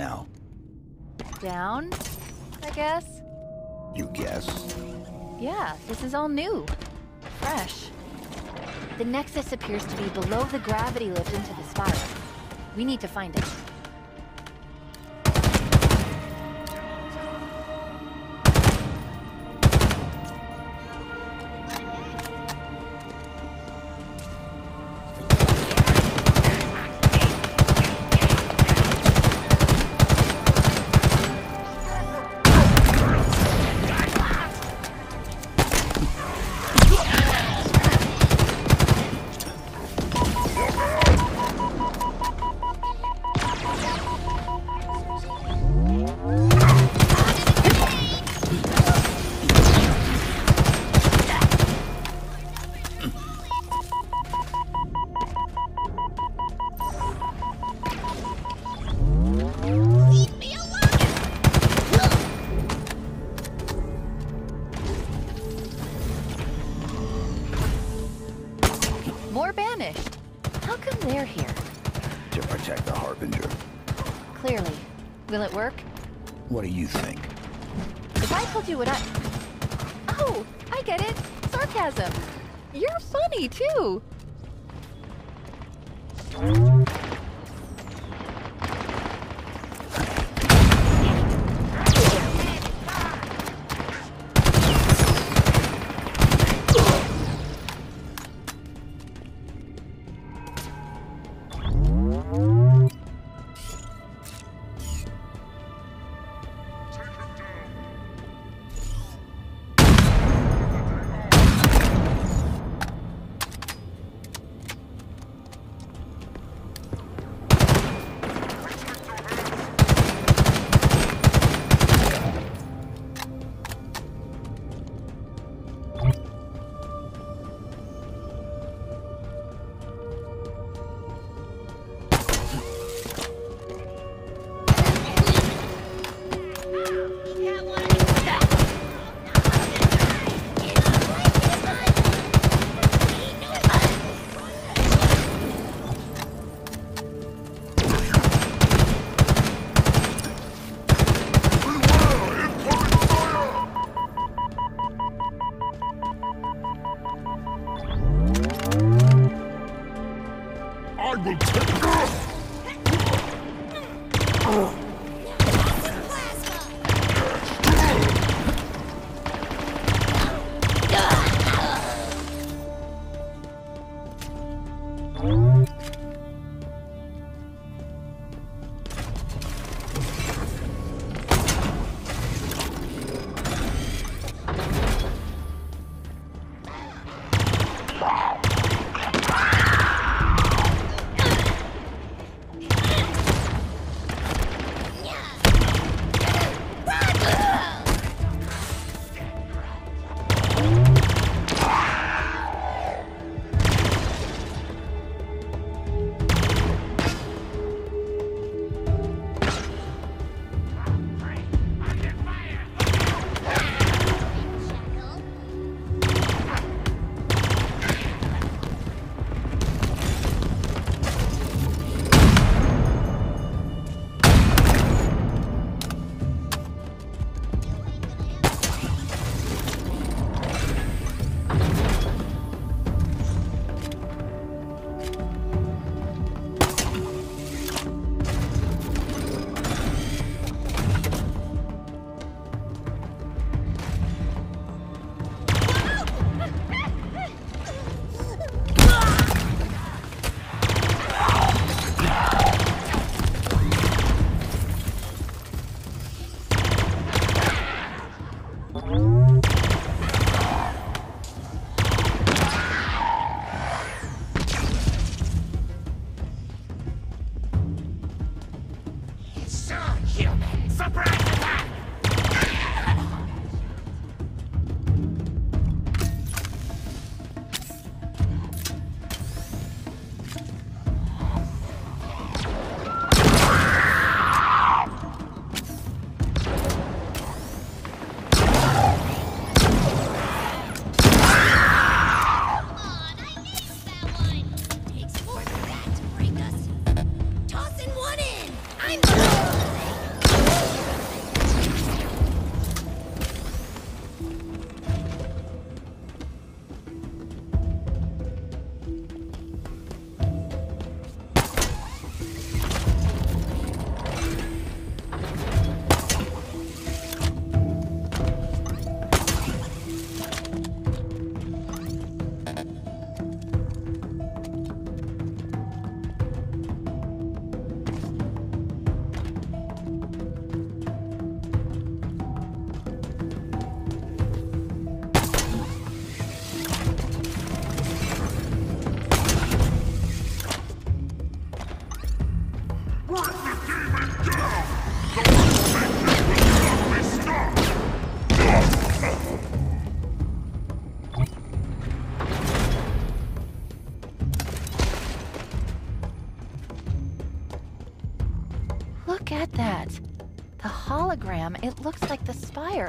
now? Down, I guess? You guess? Yeah, this is all new. Fresh. The Nexus appears to be below the gravity lift into the spiral. We need to find it.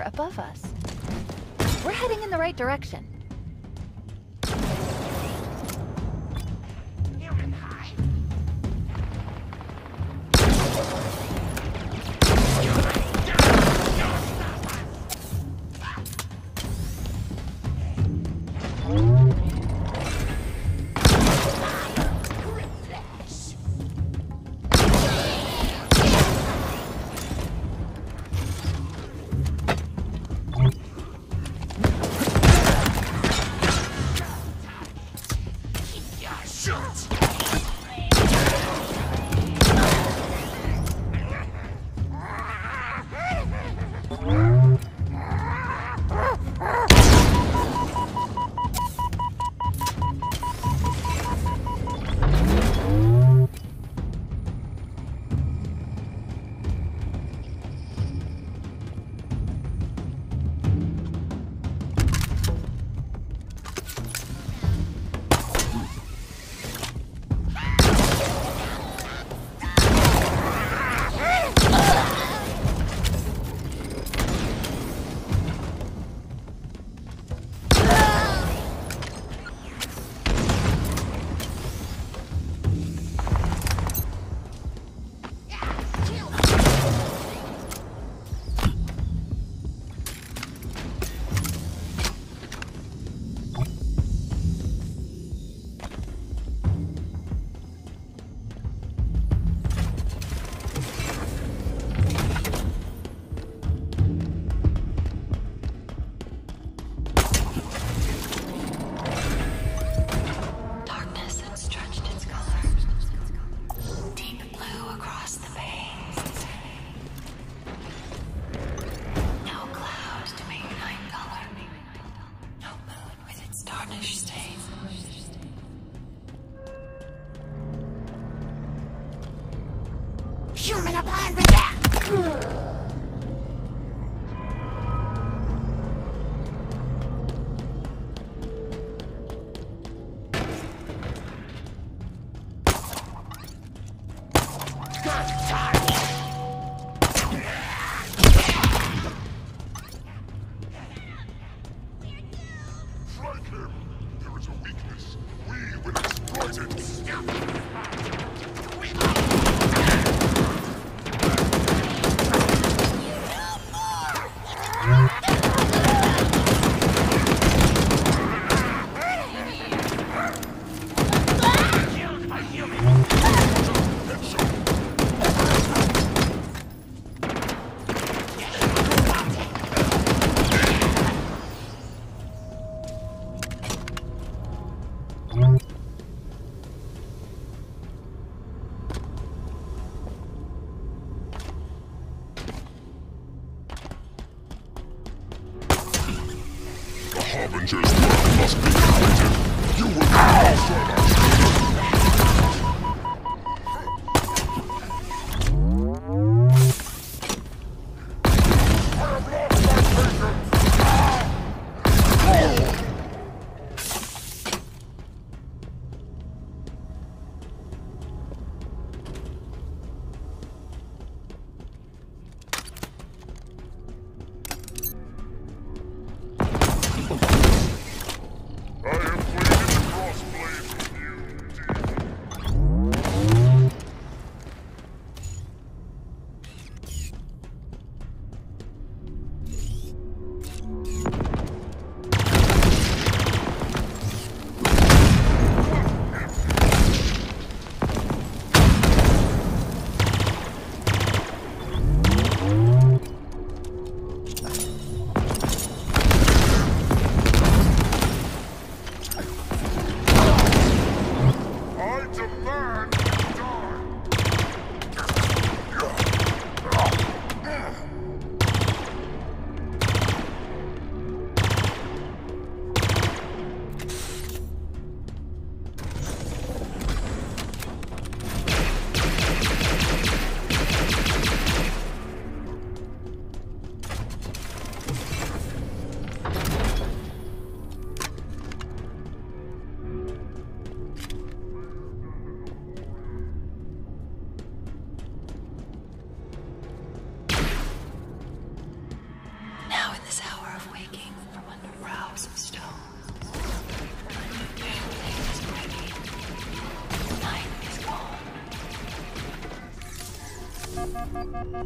Above us. We're heading in the right direction.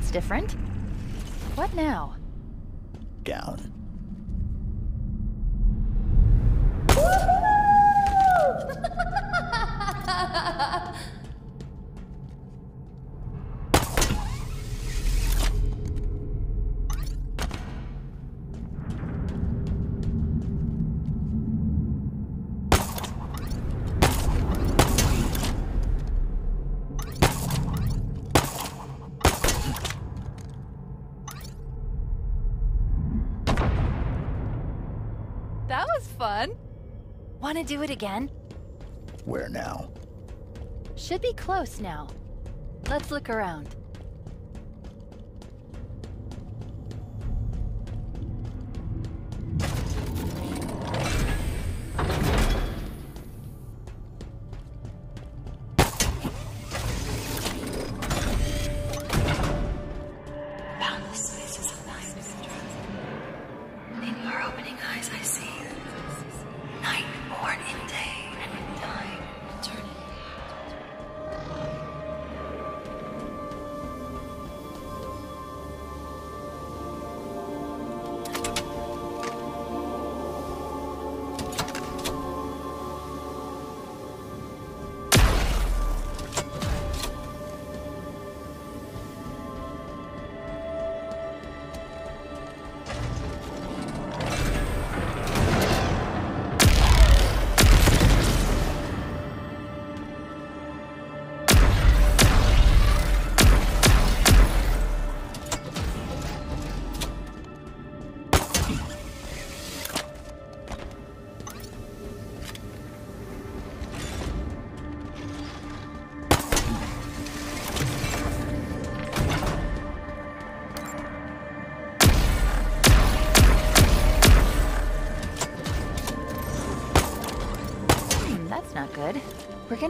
That's different. What now? Down. Want to do it again? Where now? Should be close now. Let's look around.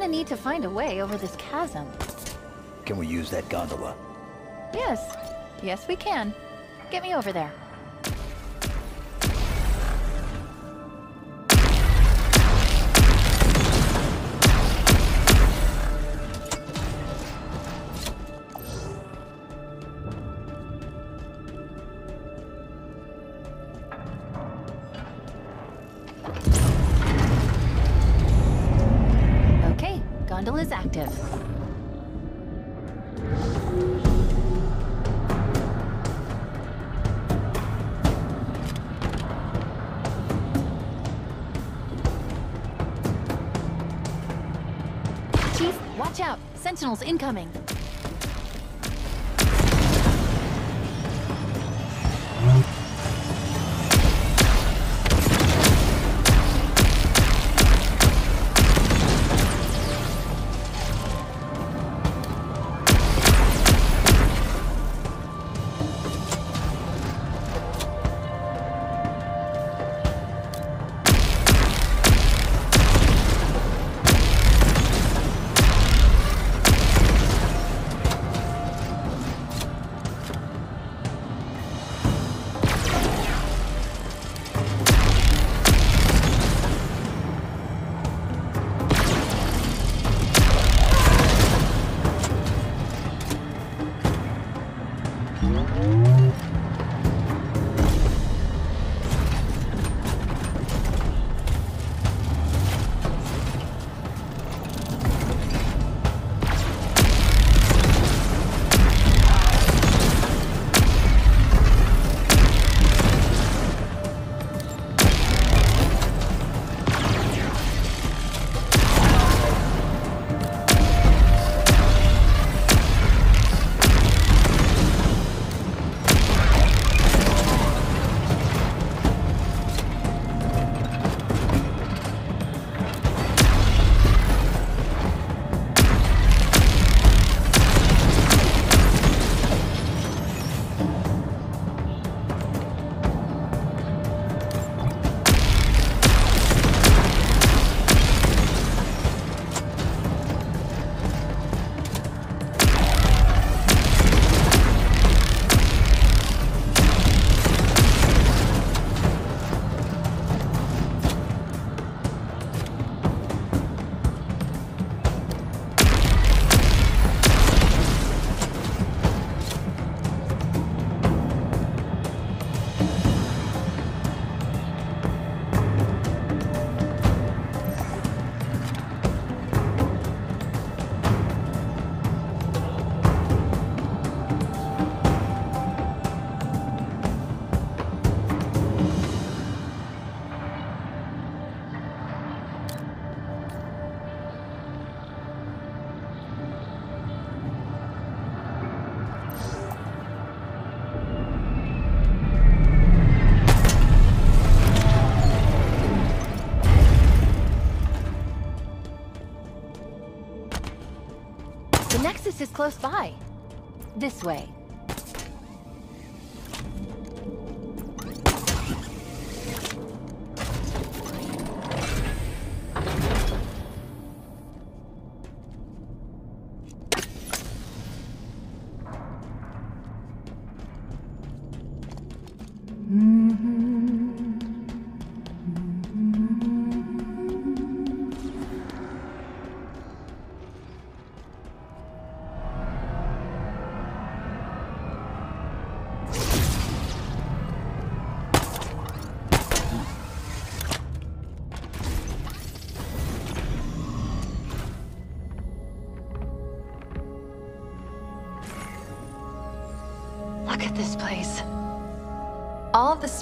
Gonna need to find a way over this chasm. Can we use that gondola? Yes. Yes, we can. Get me over there. Sentinels incoming! The Nexus is close by. This way.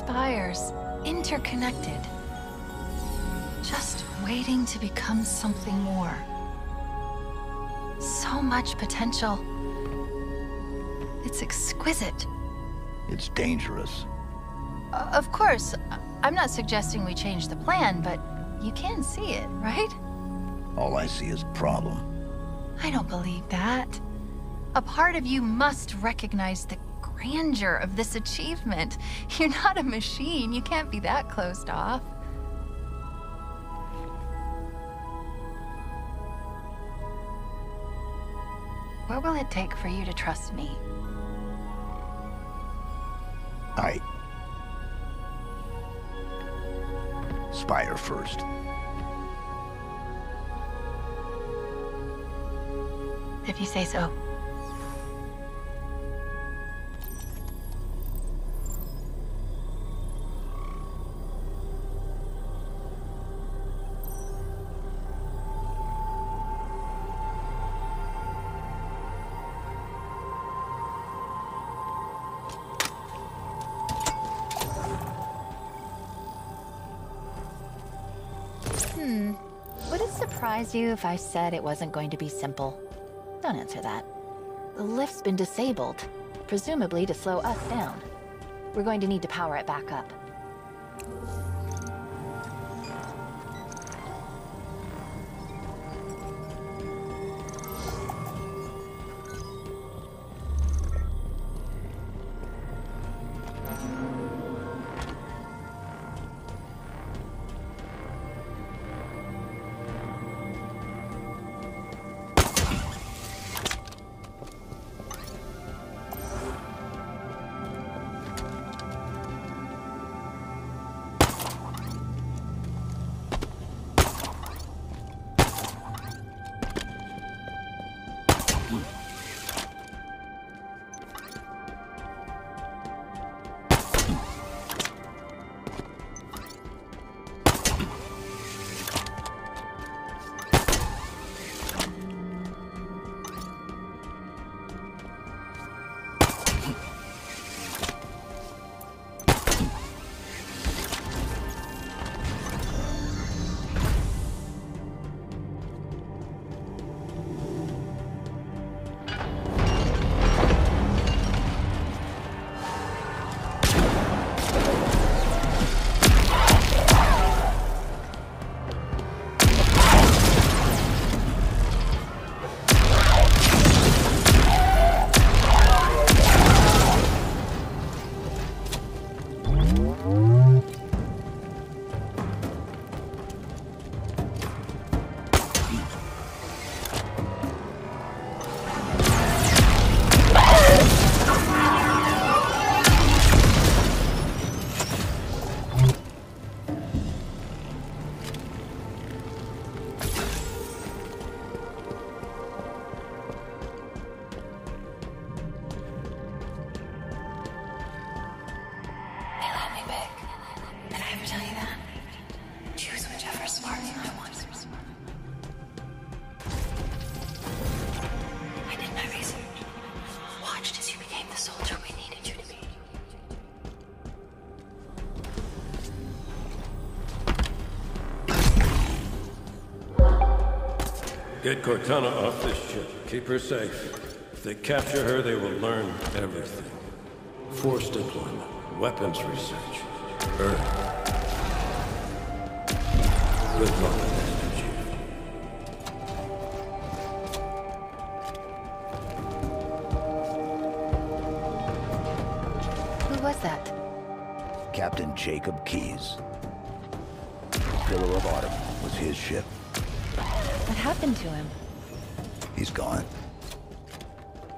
Spires interconnected. Just waiting to become something more. So much potential. It's exquisite. It's dangerous. Uh, of course, I'm not suggesting we change the plan, but you can see it, right? All I see is problem. I don't believe that. A part of you must recognize the grandeur of this achievement. You're not a machine. You can't be that closed off. What will it take for you to trust me? I... Spire first. If you say so. Hmm. Would it surprise you if I said it wasn't going to be simple? Don't answer that. The lift's been disabled, presumably to slow us down. We're going to need to power it back up. Cortana off this ship. Keep her safe. If they capture her, they will learn everything. Forced deployment. weapons research, Earth. Good luck, Master Chief. Who was that? Captain Jacob Keyes. Pillar of Autumn was his ship. Happened to him? He's gone.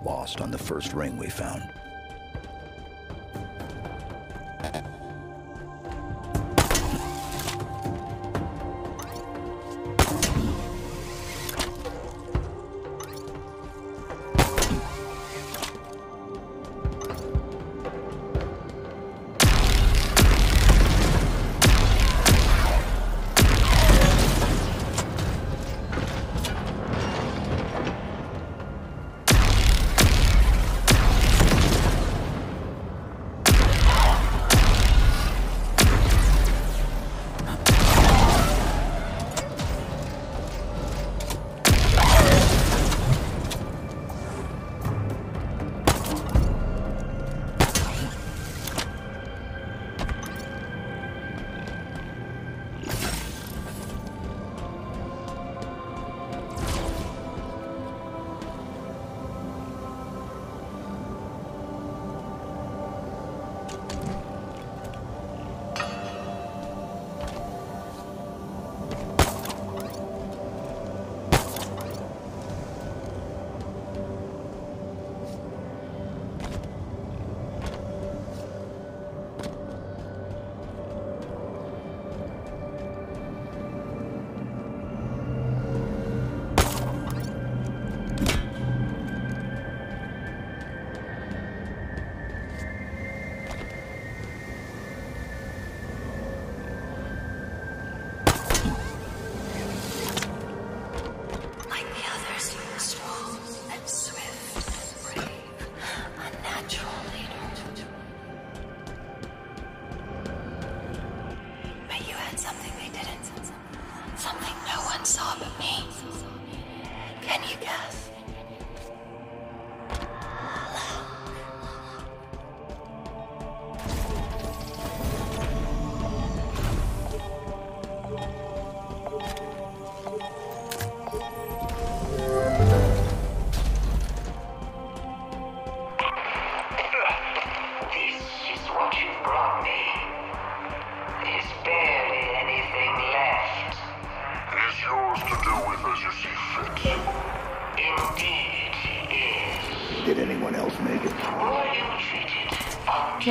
Lost on the first ring we found.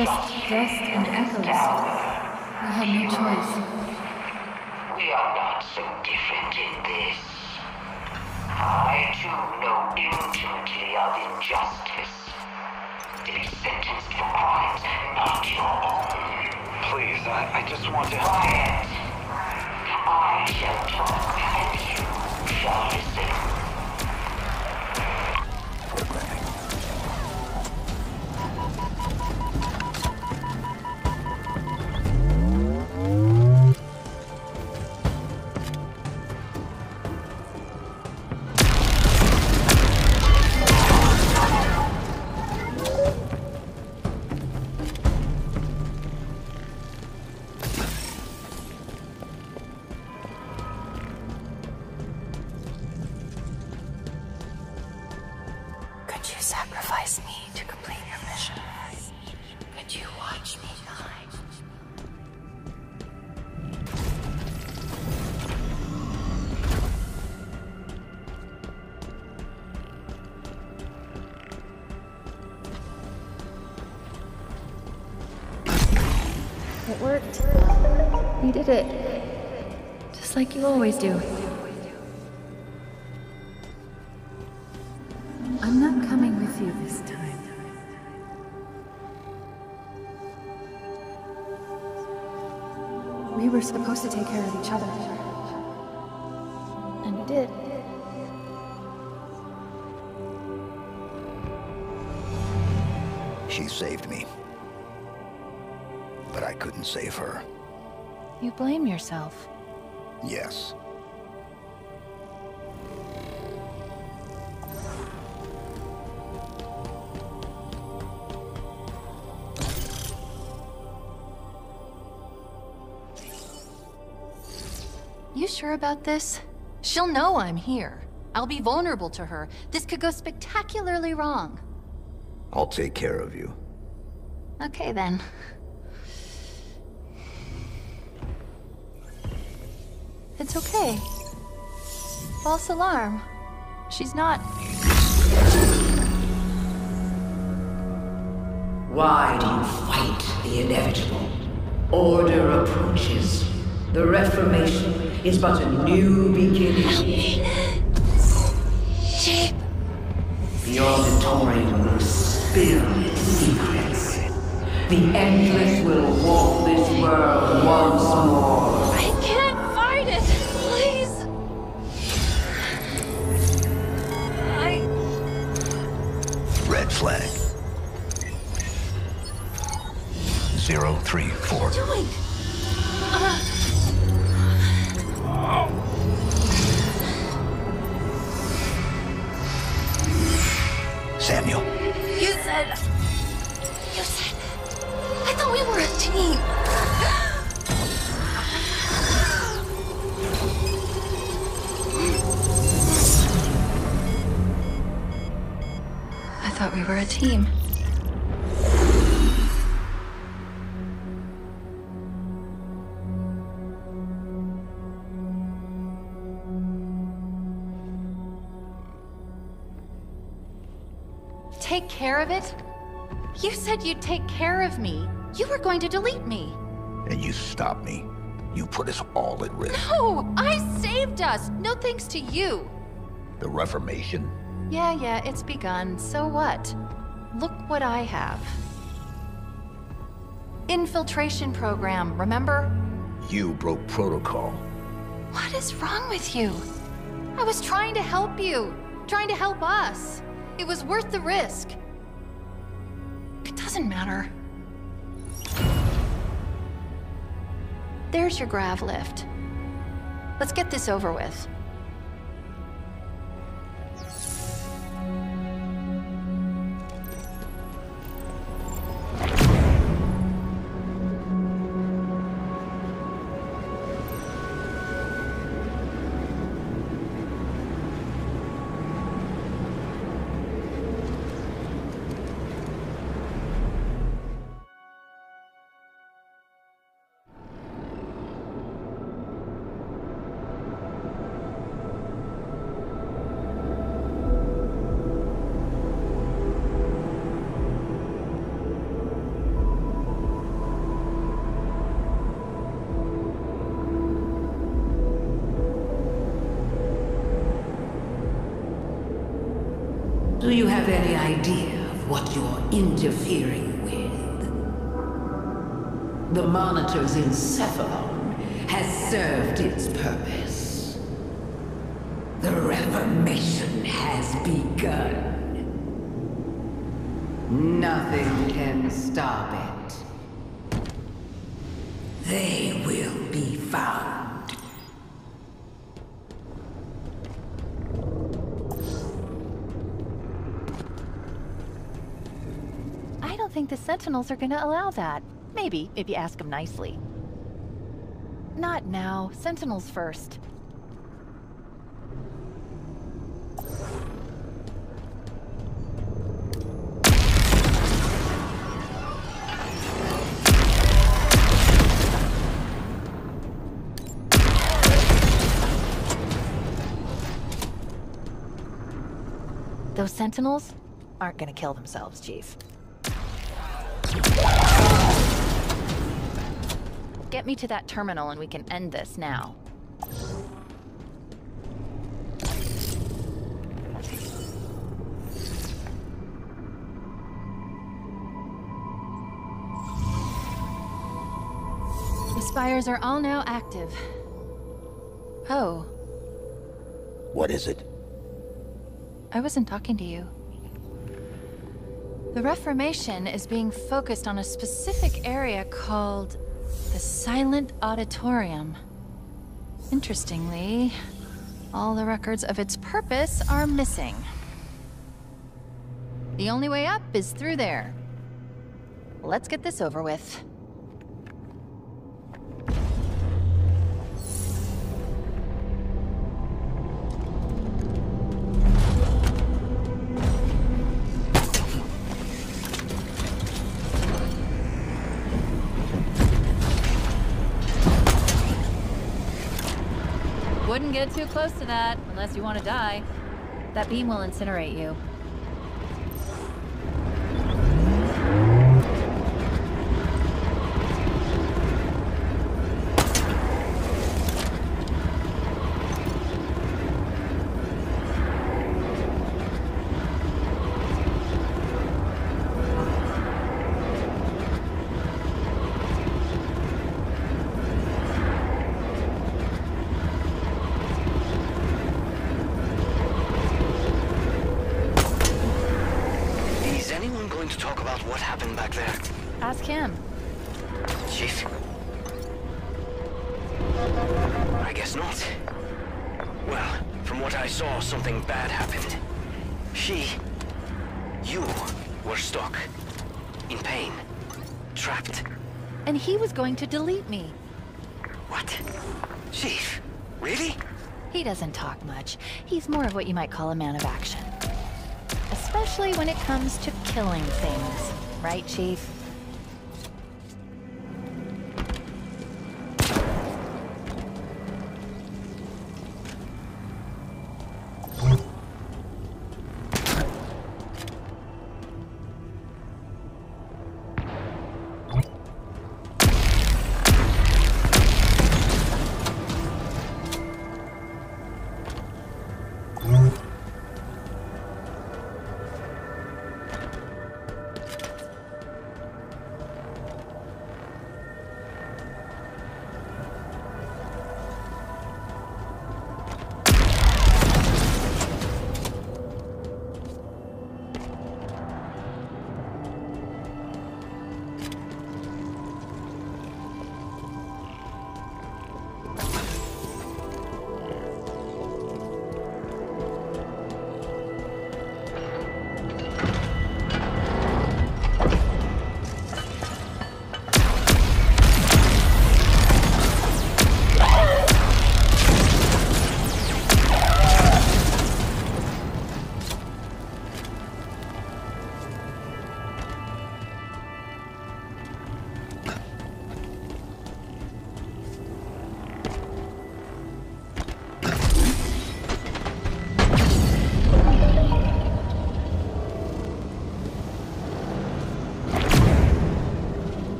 Just dust and echoes. We had no choice. We are not so different in this. I too know intimately of injustice. To be sentenced for crimes not your own. Please, I, I just want to. Quiet. I shall talk and you shall it. Just like you always do. I'm not coming with you this time. We were supposed to take care of each other. And we did. She saved me. But I couldn't save her. You blame yourself. Yes. You sure about this? She'll know I'm here. I'll be vulnerable to her. This could go spectacularly wrong. I'll take care of you. Okay then. It's okay. False alarm. She's not. Why do you fight the inevitable? Order approaches. The Reformation is but a new beginning. The auditorium will spill its secrets. The Endless will walk this world once more. Doing? Take care of it? You said you'd take care of me. You were going to delete me. And you stopped me. You put us all at risk. No! I saved us! No thanks to you! The Reformation? Yeah, yeah, it's begun. So what? Look what I have. Infiltration program, remember? You broke protocol. What is wrong with you? I was trying to help you. Trying to help us. It was worth the risk. It doesn't matter. There's your grav lift. Let's get this over with. Monitor's encephalon has served its purpose. The Reformation has begun. Nothing can stop it. They will be found. I don't think the Sentinels are gonna allow that. Maybe, if you ask them nicely. Not now. Sentinels first. Those Sentinels aren't gonna kill themselves, Chief. Get me to that terminal and we can end this now. The spires are all now active. Oh, What is it? I wasn't talking to you. The Reformation is being focused on a specific area called Silent Auditorium. Interestingly, all the records of its purpose are missing. The only way up is through there. Let's get this over with. Too close to that unless you want to die. That beam will incinerate you. Is anyone going to talk about what happened back there? Ask him. Chief? I guess not. Well, from what I saw, something bad happened. She... You were stuck. In pain. Trapped. And he was going to delete me. What? Chief? Really? He doesn't talk much. He's more of what you might call a man of action. Especially when it comes to killing things. Right, Chief?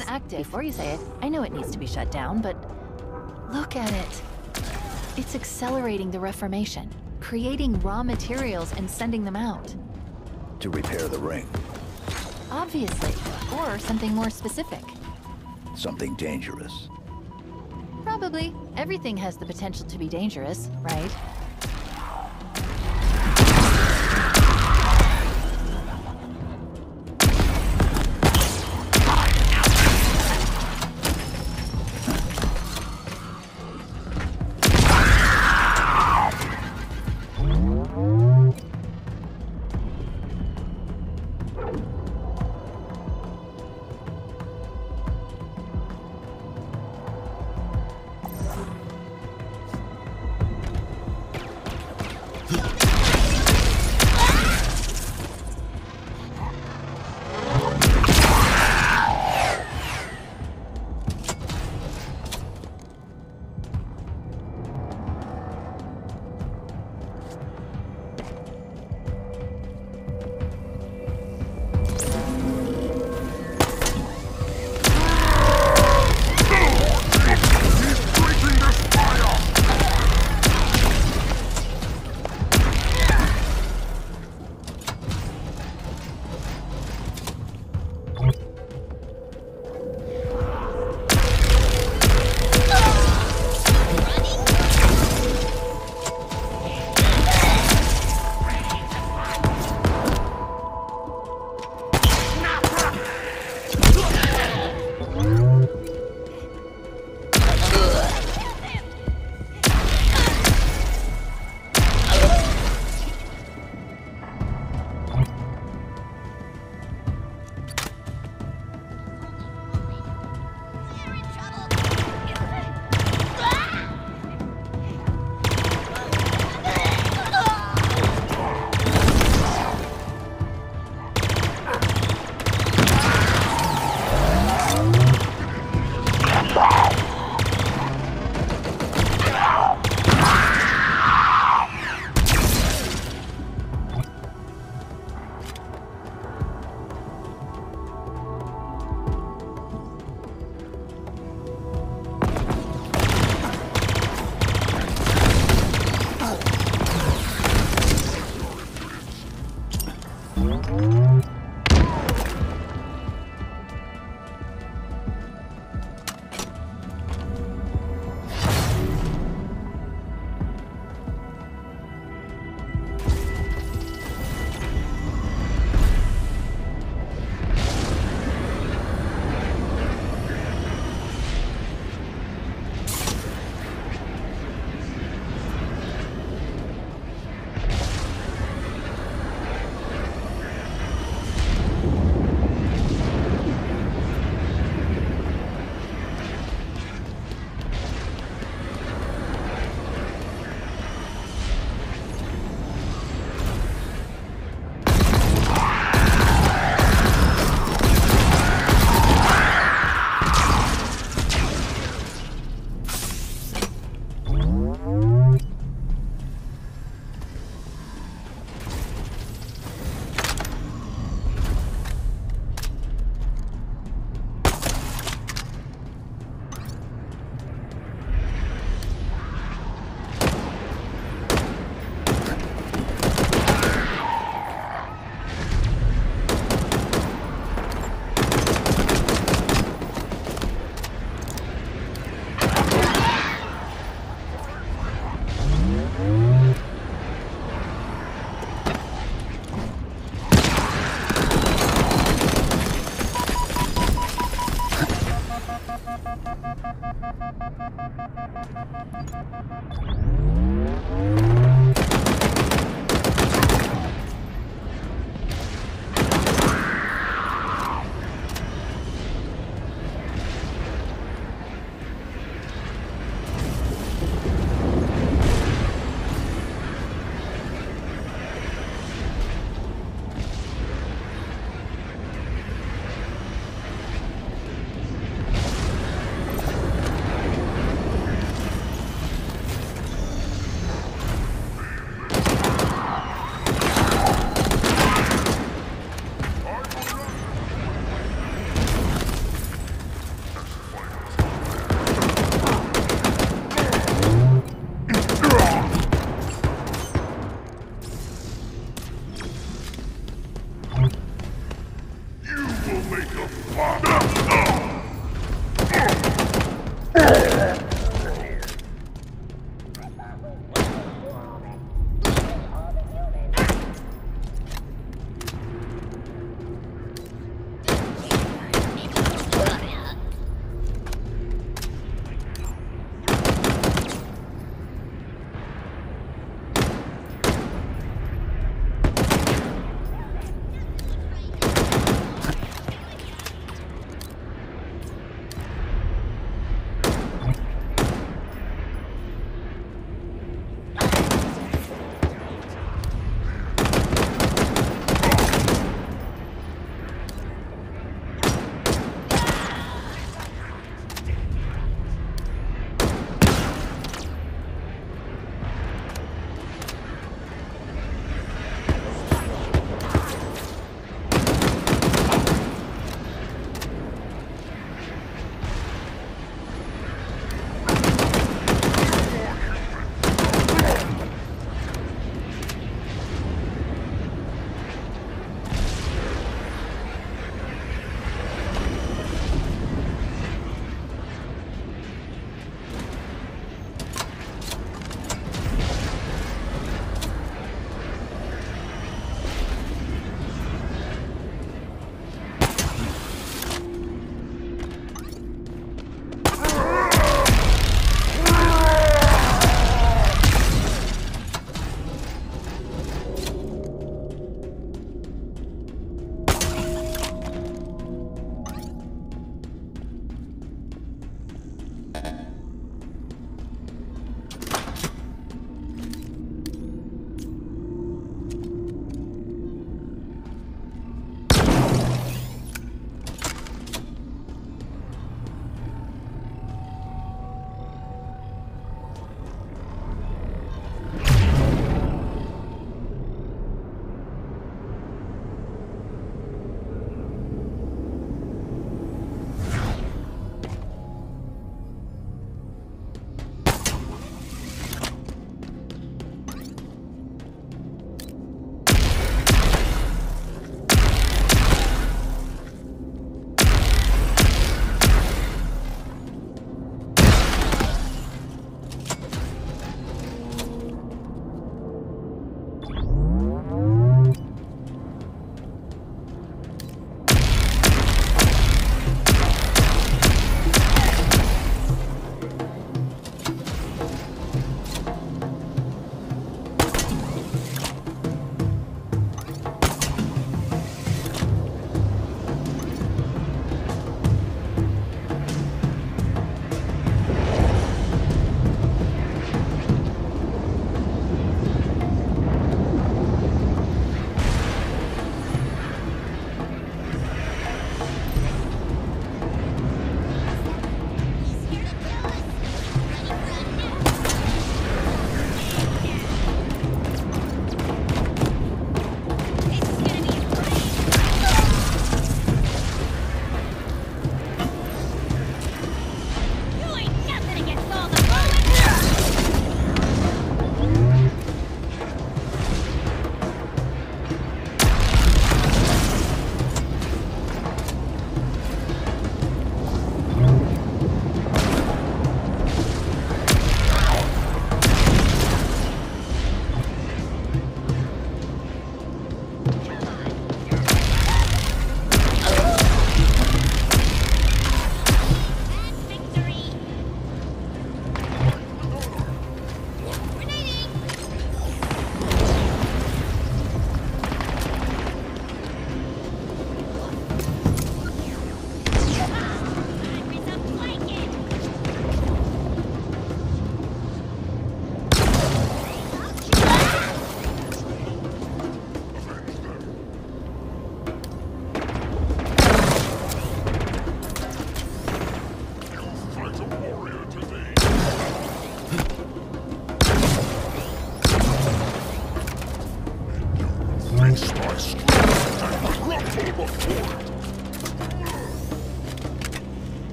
Is active. Before you say it, I know it needs to be shut down, but Look at it. It's accelerating the Reformation, creating raw materials and sending them out. To repair the ring. Obviously. Or something more specific. Something dangerous. Probably. Everything has the potential to be dangerous, right?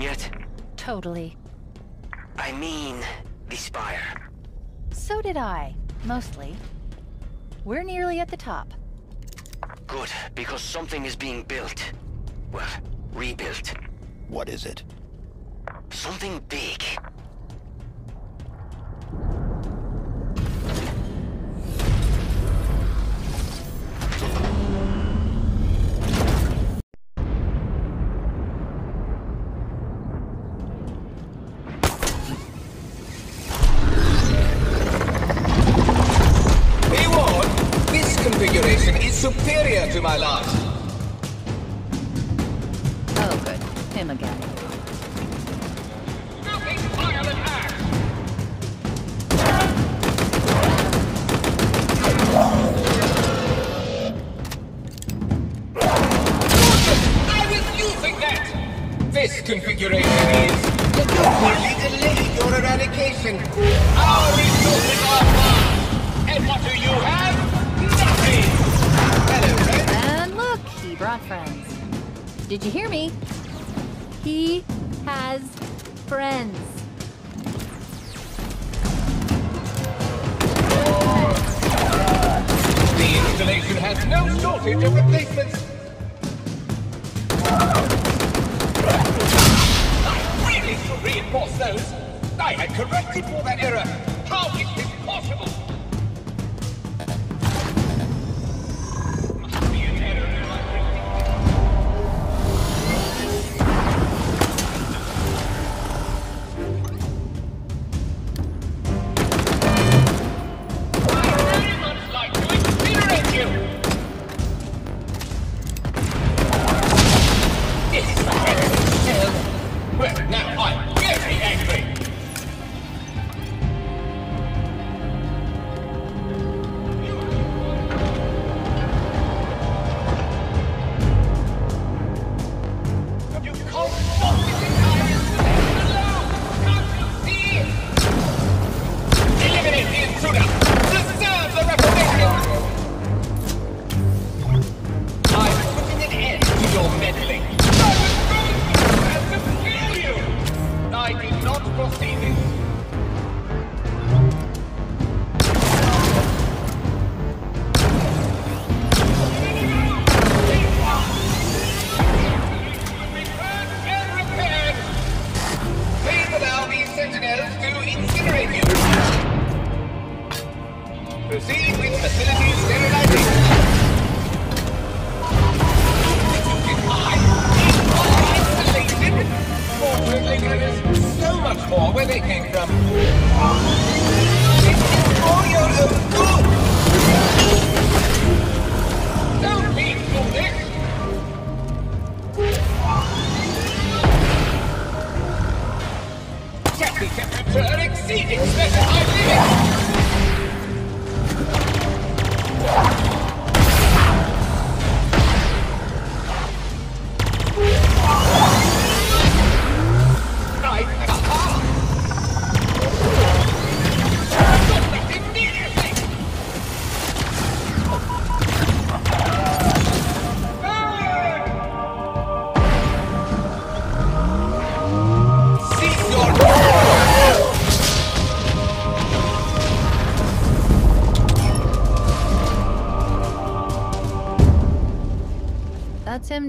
yet? Totally. I mean, the spire. So did I, mostly. We're nearly at the top. Good, because something is being built. Well, rebuilt. What is it?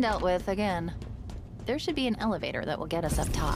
dealt with again. There should be an elevator that will get us up top.